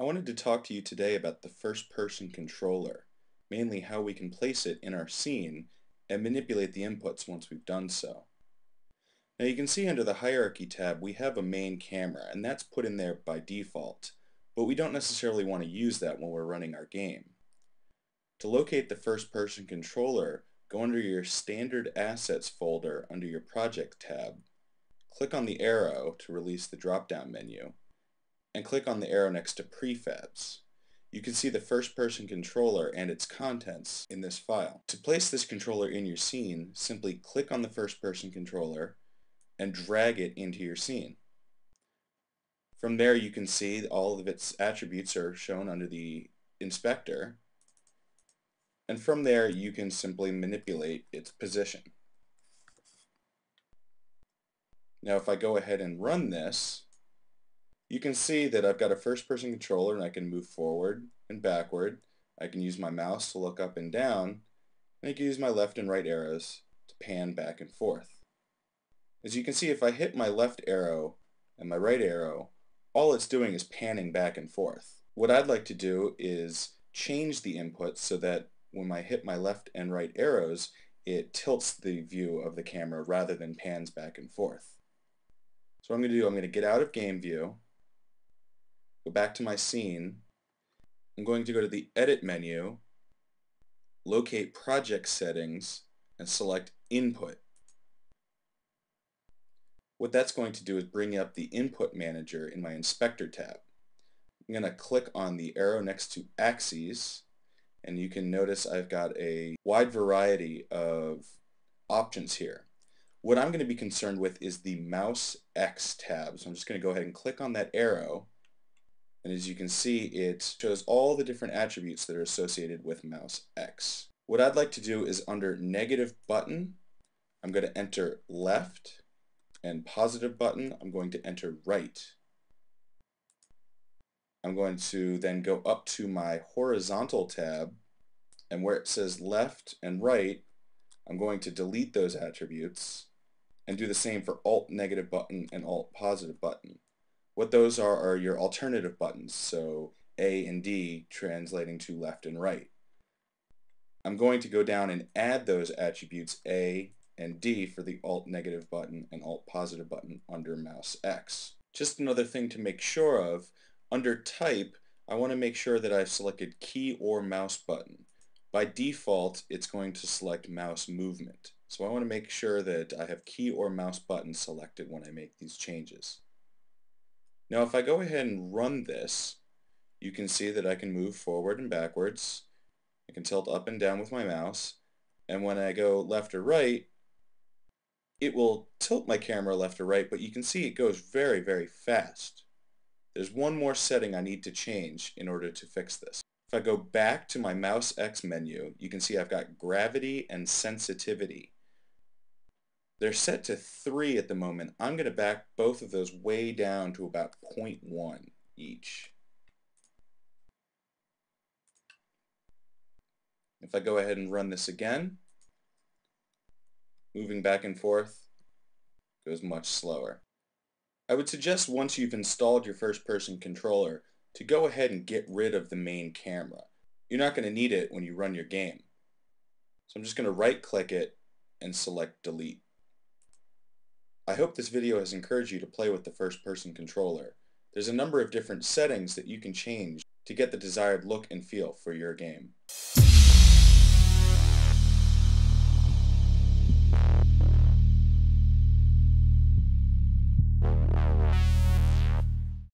I wanted to talk to you today about the first-person controller, mainly how we can place it in our scene and manipulate the inputs once we've done so. Now you can see under the Hierarchy tab we have a main camera, and that's put in there by default, but we don't necessarily want to use that when we're running our game. To locate the first-person controller, go under your Standard Assets folder under your Project tab, click on the arrow to release the drop-down menu, and click on the arrow next to prefabs. You can see the first-person controller and its contents in this file. To place this controller in your scene, simply click on the first-person controller and drag it into your scene. From there you can see all of its attributes are shown under the inspector and from there you can simply manipulate its position. Now if I go ahead and run this you can see that I've got a first-person controller and I can move forward and backward. I can use my mouse to look up and down, and I can use my left and right arrows to pan back and forth. As you can see, if I hit my left arrow and my right arrow, all it's doing is panning back and forth. What I'd like to do is change the input so that when I hit my left and right arrows, it tilts the view of the camera rather than pans back and forth. So what I'm going to do, I'm going to get out of game view, go back to my scene. I'm going to go to the Edit menu, locate Project Settings, and select Input. What that's going to do is bring up the Input Manager in my Inspector tab. I'm going to click on the arrow next to Axes, and you can notice I've got a wide variety of options here. What I'm going to be concerned with is the Mouse X tab. So I'm just going to go ahead and click on that arrow and as you can see, it shows all the different attributes that are associated with mouse X. What I'd like to do is under negative button, I'm going to enter left, and positive button, I'm going to enter right. I'm going to then go up to my horizontal tab, and where it says left and right, I'm going to delete those attributes and do the same for alt negative button and alt positive button. What those are are your alternative buttons, so A and D translating to left and right. I'm going to go down and add those attributes A and D for the Alt negative button and Alt positive button under mouse X. Just another thing to make sure of, under type, I want to make sure that I've selected key or mouse button. By default, it's going to select mouse movement. So I want to make sure that I have key or mouse button selected when I make these changes. Now if I go ahead and run this, you can see that I can move forward and backwards. I can tilt up and down with my mouse. And when I go left or right, it will tilt my camera left or right, but you can see it goes very, very fast. There's one more setting I need to change in order to fix this. If I go back to my Mouse X menu, you can see I've got gravity and sensitivity. They're set to 3 at the moment. I'm going to back both of those way down to about 0.1 each. If I go ahead and run this again, moving back and forth goes much slower. I would suggest once you've installed your first-person controller to go ahead and get rid of the main camera. You're not going to need it when you run your game. So I'm just going to right-click it and select Delete. I hope this video has encouraged you to play with the first-person controller. There's a number of different settings that you can change to get the desired look and feel for your game.